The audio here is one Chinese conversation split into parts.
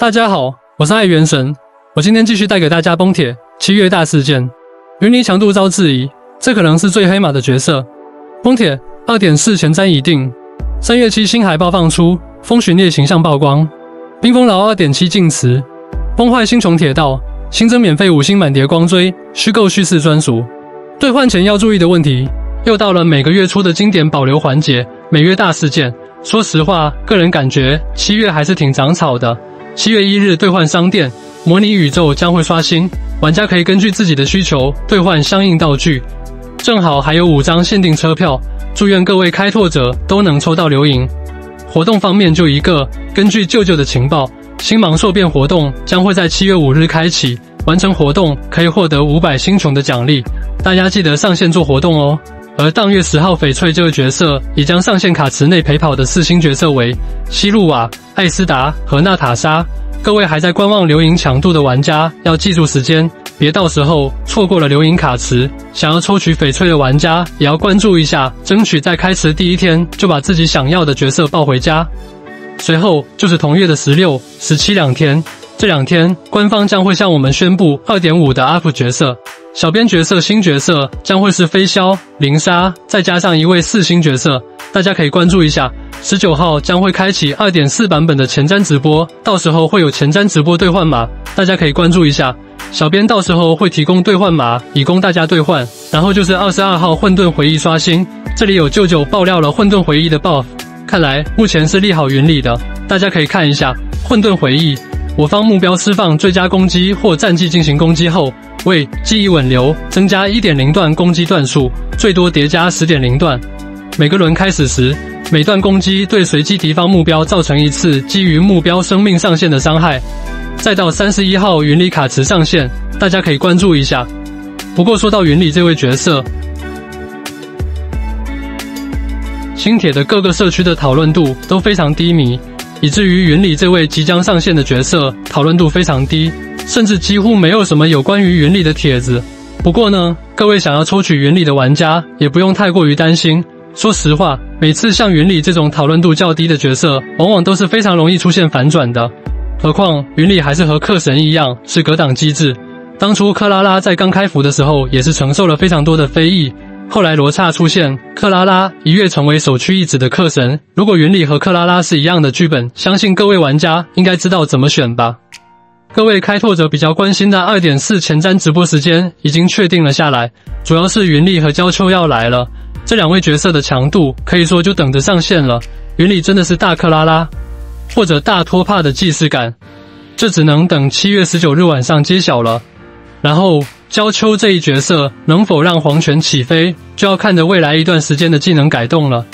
大家好，我是爱元神，我今天继续带给大家崩铁七月大事件。云离强度遭质疑，这可能是最黑马的角色。崩铁二点四前瞻已定，三月七新海报放出，风巡猎形象曝光，冰封牢二点七晋祠，崩坏星穹铁道，新增免费五星满叠光锥，虚构叙事专属。兑换前要注意的问题，又到了每个月初的经典保留环节，每月大事件。说实话，个人感觉七月还是挺长草的。七月一日兑换商店模拟宇宙将会刷新，玩家可以根据自己的需求兑换相应道具，正好还有五张限定车票。祝愿各位开拓者都能抽到流萤。活动方面就一个，根据舅舅的情报，星芒兽变活动将会在七月五日开启，完成活动可以获得五百星穹的奖励，大家记得上线做活动哦。而当月十号翡翠这个角色已将上线卡池内陪跑的四星角色为西露瓦、艾斯达和娜塔莎。各位还在观望流萤强度的玩家要记住时间，别到时候错过了流萤卡池。想要抽取翡翠的玩家也要关注一下，争取在开池第一天就把自己想要的角色抱回家。随后就是同月的十六、十七两天。这两天，官方将会向我们宣布二点五的 UP 角色，小编角色新角色将会是飞霄、灵莎，再加上一位四星角色，大家可以关注一下。十九号将会开启二点四版本的前瞻直播，到时候会有前瞻直播兑换码，大家可以关注一下。小编到时候会提供兑换码，以供大家兑换。然后就是二十二号混沌回忆刷新，这里有舅舅爆料了混沌回忆的 buff，看来目前是利好云里的，大家可以看一下混沌回忆。我方目标释放最佳攻击或战绩进行攻击后，为记忆稳留增加一点零段攻击段数，最多叠加十点零段。每个轮开始时，每段攻击对随机敌方目标造成一次基于目标生命上限的伤害。再到三十一号云里卡池上线，大家可以关注一下。不过说到云里这位角色，星铁的各个社区的讨论度都非常低迷。以至于云里这位即将上线的角色讨论度非常低，甚至几乎没有什么有关于云里的帖子。不过呢，各位想要抽取云里的玩家也不用太过于担心。说实话，每次像云里这种讨论度较低的角色，往往都是非常容易出现反转的。何况云里还是和克神一样是格挡机制，当初克拉拉在刚开服的时候也是承受了非常多的非议。后来罗刹出现，克拉拉一跃成为首屈一指的克神。如果云里和克拉拉是一样的剧本，相信各位玩家应该知道怎么选吧。各位开拓者比较关心的二点四前瞻直播时间已经确定了下来，主要是云里和焦秋要来了，这两位角色的强度可以说就等着上线了。云里真的是大克拉拉，或者大托帕的既视感，这只能等七月十九日晚上揭晓了。然后。焦秋这一角色能否让黄泉起飞，就要看着未来一段时间的技能改动了。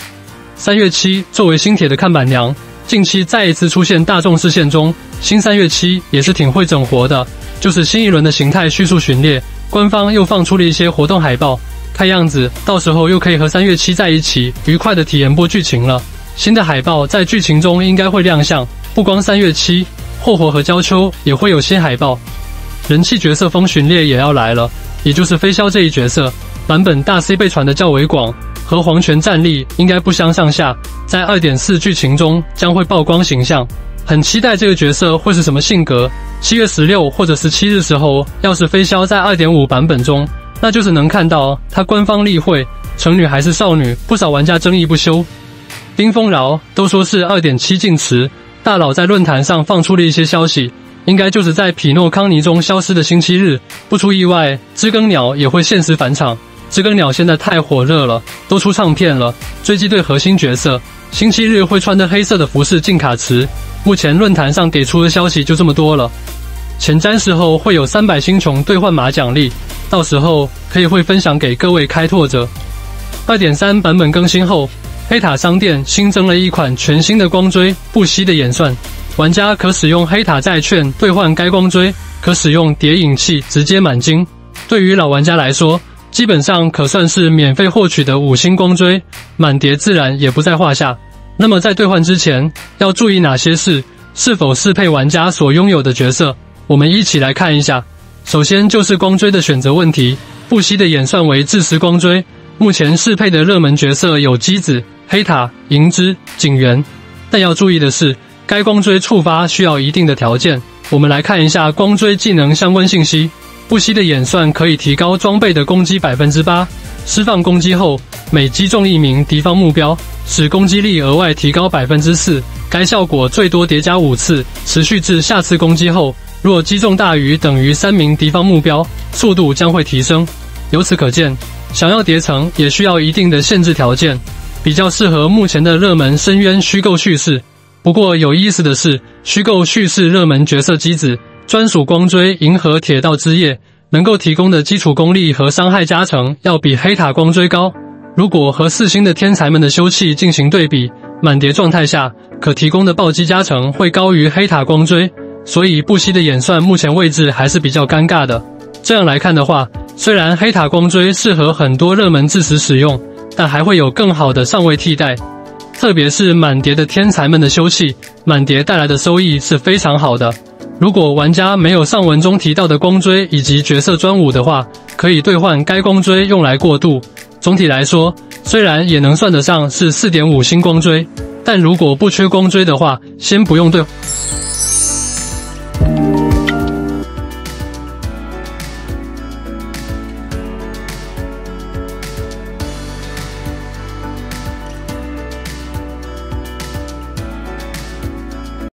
三月七作为星铁的看板娘，近期再一次出现大众视线中。新三月七也是挺会整活的，就是新一轮的形态叙述巡猎，官方又放出了一些活动海报，看样子到时候又可以和三月七在一起愉快的体验波剧情了。新的海报在剧情中应该会亮相，不光三月七，霍霍和焦秋也会有新海报。人气角色风巡猎也要来了，也就是飞霄这一角色版本大 C 被传的较为广，和黄泉战力应该不相上下，在二点四剧情中将会曝光形象，很期待这个角色会是什么性格。七月十六或者十七日时候，要是飞霄在二点五版本中，那就是能看到他官方例会成女还是少女，不少玩家争议不休。冰封饶都说是二点七晋祠，大佬在论坛上放出了一些消息。应该就是在匹诺康尼中消失的星期日，不出意外，知更鸟也会限时返场。知更鸟现在太火热了，都出唱片了。追击队核心角色星期日会穿着黑色的服饰进卡池。目前论坛上给出的消息就这么多了。前瞻时候会有三百星穹兑换码奖励，到时候可以会分享给各位开拓者。二点三版本更新后，黑塔商店新增了一款全新的光锥不息的演算。玩家可使用黑塔债券兑换该光锥，可使用叠影器直接满金。对于老玩家来说，基本上可算是免费获取的五星光锥，满叠自然也不在话下。那么在兑换之前要注意哪些事？是否适配玩家所拥有的角色？我们一起来看一下。首先就是光锥的选择问题，不惜的演算为自食光锥。目前适配的热门角色有机子、黑塔、银之、警员，但要注意的是。该光锥触发需要一定的条件。我们来看一下光锥技能相关信息。不惜的演算可以提高装备的攻击百分之八。释放攻击后，每击中一名敌方目标，使攻击力额外提高百分之四。该效果最多叠加五次，持续至下次攻击后。若击中大于等于三名敌方目标，速度将会提升。由此可见，想要叠层也需要一定的限制条件，比较适合目前的热门深渊虚构叙事。不过有意思的是，虚构叙事热门角色机子专属光锥银河铁道之夜能够提供的基础功力和伤害加成要比黑塔光锥高。如果和四星的天才们的修器进行对比，满叠状态下可提供的暴击加成会高于黑塔光锥。所以不惜的演算目前位置还是比较尴尬的。这样来看的话，虽然黑塔光锥适合很多热门智石使用，但还会有更好的上位替代。特别是满叠的天才们的修器，满叠带来的收益是非常好的。如果玩家没有上文中提到的光锥以及角色专武的话，可以兑换该光锥用来过渡。总体来说，虽然也能算得上是四点五星光锥，但如果不缺光锥的话，先不用兑。